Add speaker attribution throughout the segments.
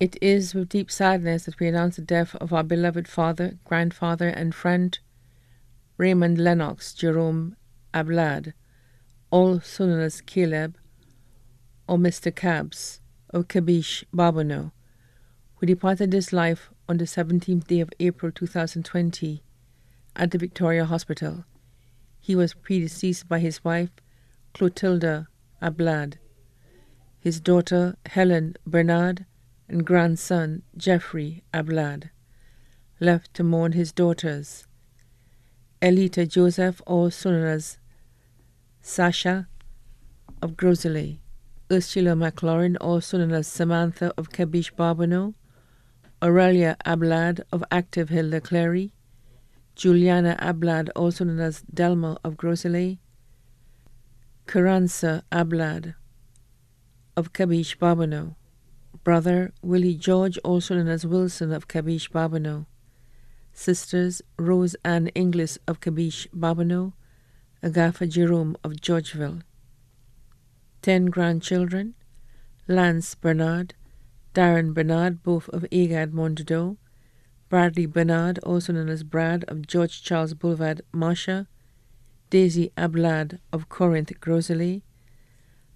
Speaker 1: It is with deep sadness that we announce the death of our beloved father, grandfather, and friend, Raymond Lennox Jerome Abelard, known as Caleb or Mr. Cabs of Kabish Babonneau, who departed this life on the 17th day of April 2020 at the Victoria Hospital. He was predeceased by his wife, Clotilda Abelard, his daughter, Helen Bernard, and grandson, Geoffrey Abelard, left to mourn his daughters, Elita Joseph, also known as Sasha of Gros Islet, Ursula McLaurin, also known as Samantha of Kabish Babonneau, Aurelia Abelard of Active Hill Clary, Juliana Abelard, also known as Delma of Gros Islet, Caranza Abelard of Kabish Babonneau, Brother Willie George, also known as Wilson of Kabish Babonneau. Sisters Rose Ann Inglis of Kabish Babonneau, Agatha Jerome of Georgeville. Ten grandchildren Lance Bernard, Darren Bernard, both of Egad Mondado, Bradley Bernard, also known as Brad of George Charles Boulevard, Marsha, Daisy Abelard of Corinth, Gros Islet,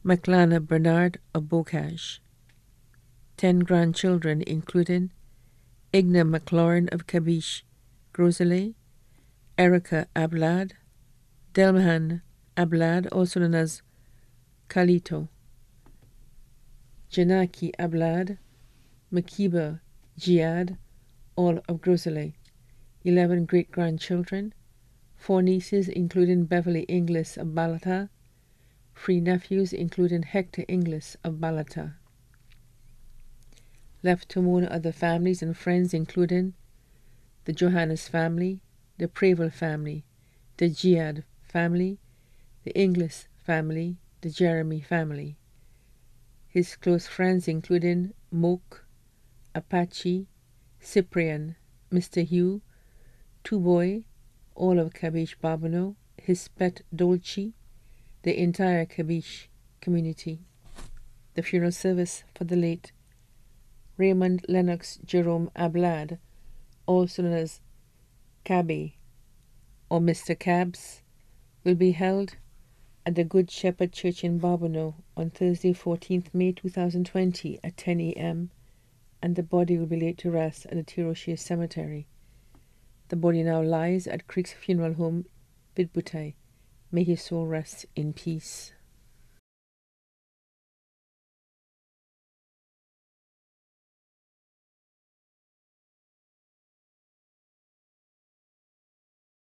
Speaker 1: McLana Bernard of Bocage. 10 grandchildren, including Igna McLaurin of Kabish, Gros Islet, Erica Abelard, Delmahan Abelard, also known as Kalito, Janaki Abelard, Makiba Jihad, all of Gros Islet, 11 great grandchildren, four nieces, including Beverly Inglis of Balata, three nephews, including Hector Inglis of Balata. Left to mourn other families and friends, including the Johannes family, the Prevel family, the Jihad family, the Inglis family, the Jeremy family. His close friends, including Moke, Apache, Cyprian, Mr. Hugh, Two Boy, all of Kabish Babonneau, his pet Dolce, the entire Kabish community. The funeral service for the late Raymond Lennox Jerome Abelard, also known as Cabby or Mr. Cabs, will be held at the Good Shepherd Church in Babonneau on Thursday, 14th May 2020 at 10 a.m. and the body will be laid to rest at the Tiroshire Cemetery. The body now lies at Creek's Funeral Home, Bidbutai. May his soul rest in peace.